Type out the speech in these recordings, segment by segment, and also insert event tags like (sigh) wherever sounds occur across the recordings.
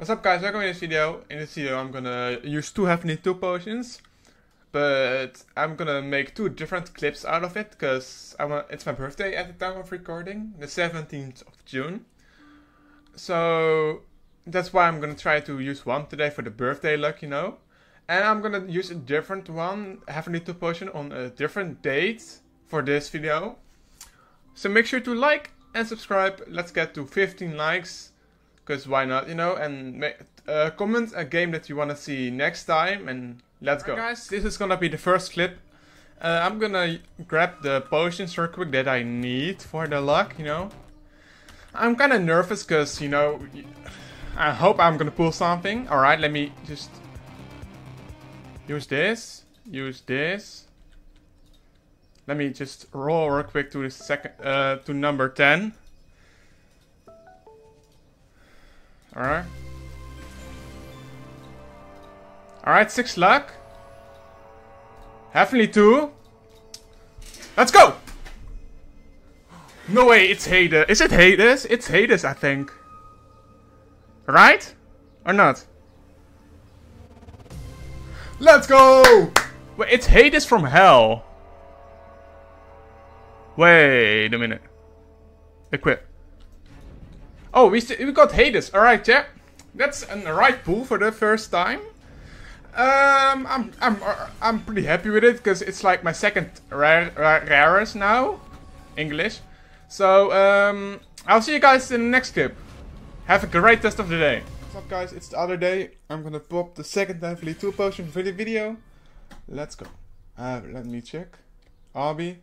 What's up guys, welcome to this video. In this video I'm gonna use two Heavenly 2 potions. But I'm gonna make two different clips out of it, because it's my birthday at the time of recording, the 17th of June. So that's why I'm gonna try to use one today for the birthday luck, you know. And I'm gonna use a different one, Heavenly 2 potion, on a different date for this video. So make sure to like and subscribe. Let's get to 15 likes because why not, you know? And make, uh, comment a game that you want to see next time, and let's go. Right, guys, this is gonna be the first clip. Uh, I'm gonna grab the potions real quick that I need for the luck, you know? I'm kind of nervous because, you know, I hope I'm gonna pull something. Alright, let me just use this, use this. Let me just roll real quick to the second, uh, to number 10. Alright. Alright, six luck. Heavenly two. Let's go! No way, it's Hades. Is it Hades? It's Hades, I think. Right? Or not? Let's go! Wait, it's Hades from hell. Wait a minute. Equip. Oh, we, we got Hades. Alright, yeah. That's a right pool for the first time. Um, I'm I'm I'm pretty happy with it because it's like my second rare, rare, rarest now, English. So um, I'll see you guys in the next clip. Have a great rest of the day. What's up, guys? It's the other day. I'm gonna pop the second Heavenly 2 potion for the video. Let's go. Uh, let me check. Arby.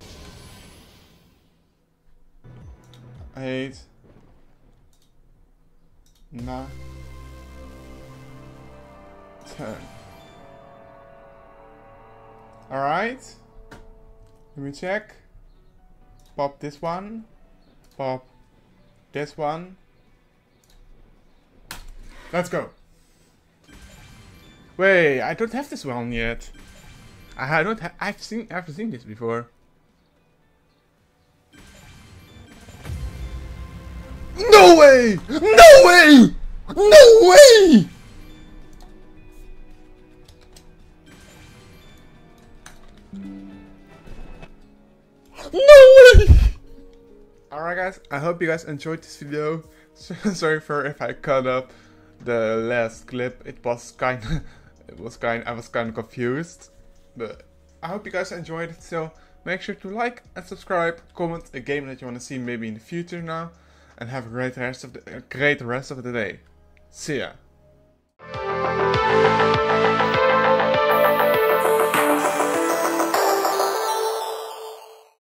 Eight. Nah. Turn. Alright. Let me check. Pop this one. Pop this one. Let's go. Wait, I don't have this one yet. I don't have. I've seen. I've seen this before. No way! No way! No way! No way! Alright guys, I hope you guys enjoyed this video. (laughs) Sorry for if I cut up the last clip. It was kind of, (laughs) it was kind I was kind of confused. But I hope you guys enjoyed it. So make sure to like and subscribe, comment a game that you want to see maybe in the future now and have a great rest of the, great rest of the day. See ya.